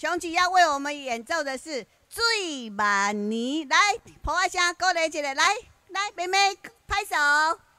雄起要为我们演奏的是醉满泥。来婆阿香过来一起来来来妹妹拍手。